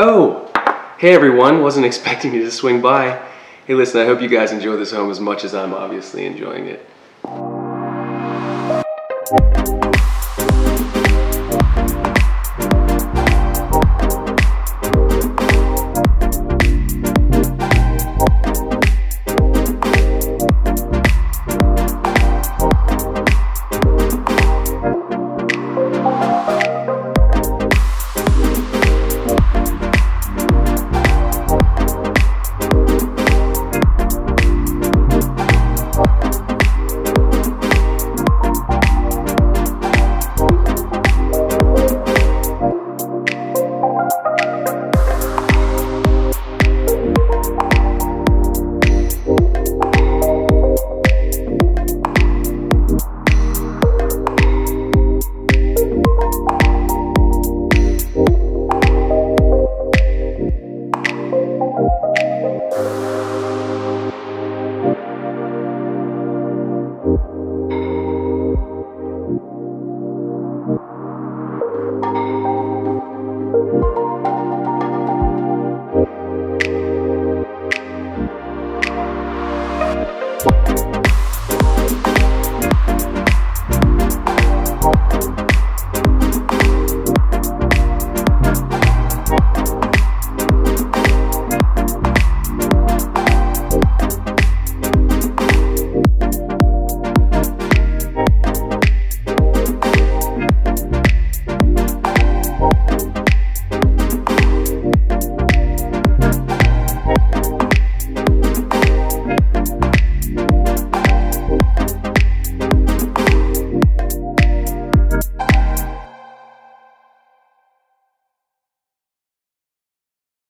Oh, hey everyone, wasn't expecting you to swing by. Hey listen, I hope you guys enjoy this home as much as I'm obviously enjoying it.